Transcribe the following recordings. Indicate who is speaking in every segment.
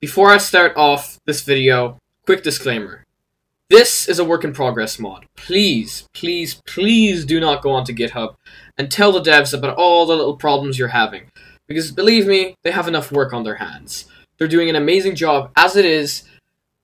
Speaker 1: before I start off this video, quick disclaimer. This is a work in progress mod. Please, please, please do not go onto GitHub and tell the devs about all the little problems you're having. Because believe me, they have enough work on their hands. They're doing an amazing job as it is,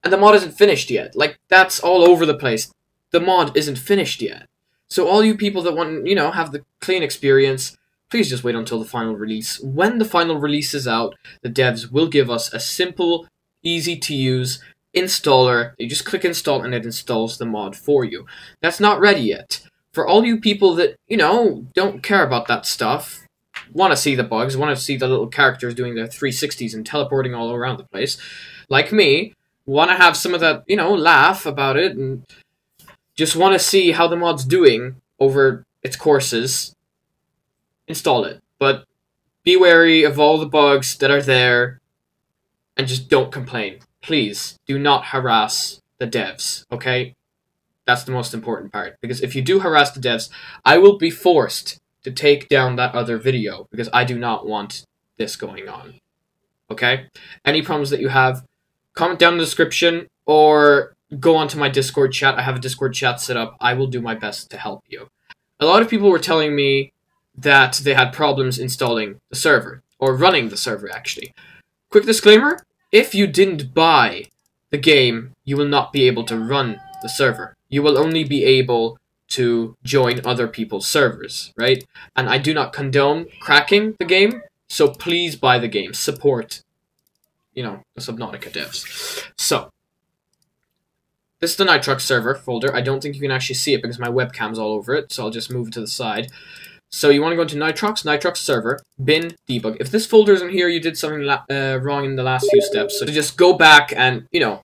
Speaker 1: and the mod isn't finished yet. Like, that's all over the place. The mod isn't finished yet. So all you people that want, you know, have the clean experience, please just wait until the final release. When the final release is out, the devs will give us a simple, easy to use installer. You just click install and it installs the mod for you. That's not ready yet. For all you people that, you know, don't care about that stuff, want to see the bugs, want to see the little characters doing their 360s and teleporting all around the place, like me, want to have some of that, you know, laugh about it and just want to see how the mod's doing over its courses, install it. But be wary of all the bugs that are there and just don't complain please do not harass the devs, okay? That's the most important part. Because if you do harass the devs, I will be forced to take down that other video because I do not want this going on. Okay? Any problems that you have, comment down in the description or go onto my Discord chat. I have a Discord chat set up. I will do my best to help you. A lot of people were telling me that they had problems installing the server, or running the server actually. Quick disclaimer if you didn't buy the game, you will not be able to run the server. You will only be able to join other people's servers, right? And I do not condone cracking the game, so please buy the game. Support, you know, the Subnautica devs. So, this is the Nitrox server folder. I don't think you can actually see it because my webcam's all over it, so I'll just move it to the side. So you want to go into Nitrox, Nitrox server, bin, debug. If this folder isn't here, you did something uh, wrong in the last few steps. So just go back and, you know,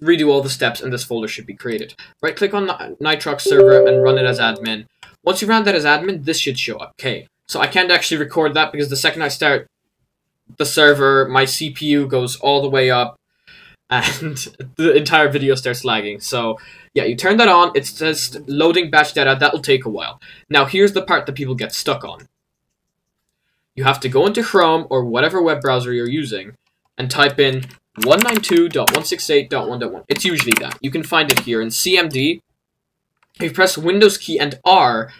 Speaker 1: redo all the steps and this folder should be created. Right click on Nitrox server and run it as admin. Once you run that as admin, this should show up. Okay, so I can't actually record that because the second I start the server, my CPU goes all the way up and the entire video starts lagging. So yeah, you turn that on, it says loading batch data, that'll take a while. Now here's the part that people get stuck on. You have to go into Chrome or whatever web browser you're using and type in 192.168.1.1. It's usually that. You can find it here in CMD. If you press Windows key and R,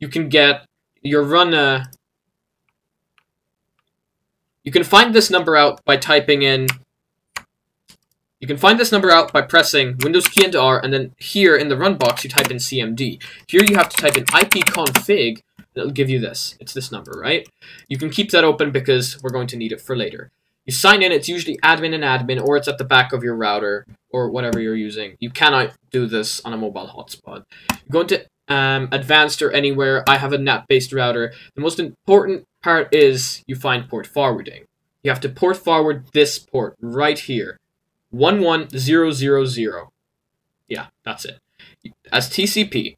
Speaker 1: you can get your run uh, you can find this number out by typing in you can find this number out by pressing Windows key and R, and then here in the run box you type in CMD. Here you have to type in ipconfig, it'll give you this. It's this number, right? You can keep that open because we're going to need it for later. You sign in, it's usually admin and admin, or it's at the back of your router, or whatever you're using. You cannot do this on a mobile hotspot. You go into um, advanced or anywhere. I have a NAT-based router. The most important part is you find port forwarding. You have to port forward this port right here. 11000. Yeah, that's it. As TCP.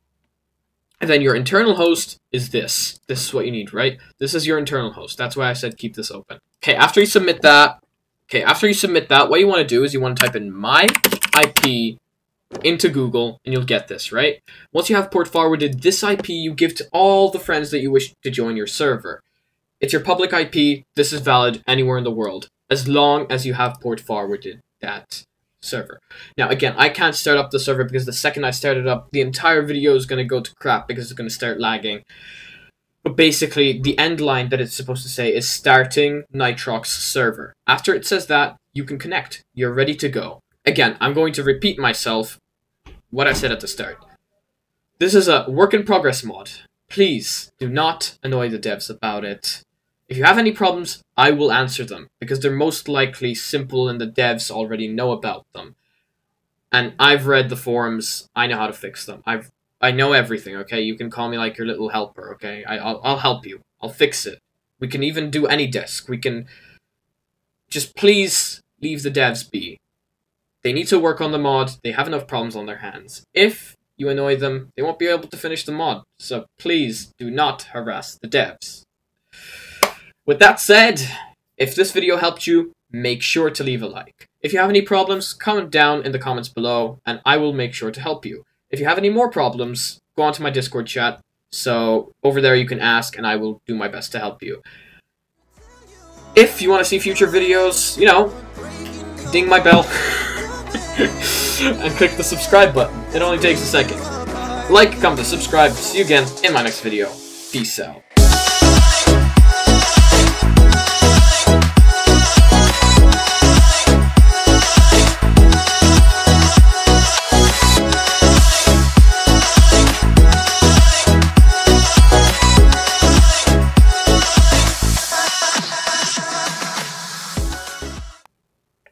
Speaker 1: And then your internal host is this. This is what you need, right? This is your internal host. That's why I said keep this open. Okay, after you submit that, okay, after you submit that, what you want to do is you want to type in my IP into Google and you'll get this, right? Once you have port forwarded this IP, you give to all the friends that you wish to join your server. It's your public IP. This is valid anywhere in the world as long as you have port forwarded that server. Now, again, I can't start up the server because the second I start it up, the entire video is going to go to crap because it's going to start lagging. But basically, the end line that it's supposed to say is starting Nitrox server. After it says that, you can connect. You're ready to go. Again, I'm going to repeat myself what I said at the start. This is a work in progress mod. Please do not annoy the devs about it. If you have any problems, I will answer them, because they're most likely simple and the devs already know about them. And I've read the forums, I know how to fix them. I've I know everything, okay? You can call me like your little helper, okay? I, I'll, I'll help you. I'll fix it. We can even do AnyDesk. We can... Just please leave the devs be. They need to work on the mod. They have enough problems on their hands. If you annoy them, they won't be able to finish the mod. So please do not harass the devs. With that said, if this video helped you, make sure to leave a like. If you have any problems, comment down in the comments below, and I will make sure to help you. If you have any more problems, go onto my Discord chat, so over there you can ask, and I will do my best to help you. If you want to see future videos, you know, ding my bell, and click the subscribe button. It only takes a second. Like, comment, subscribe. See you again in my next video. Peace out.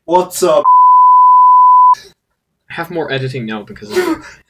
Speaker 2: What's up?
Speaker 1: I have more editing now because of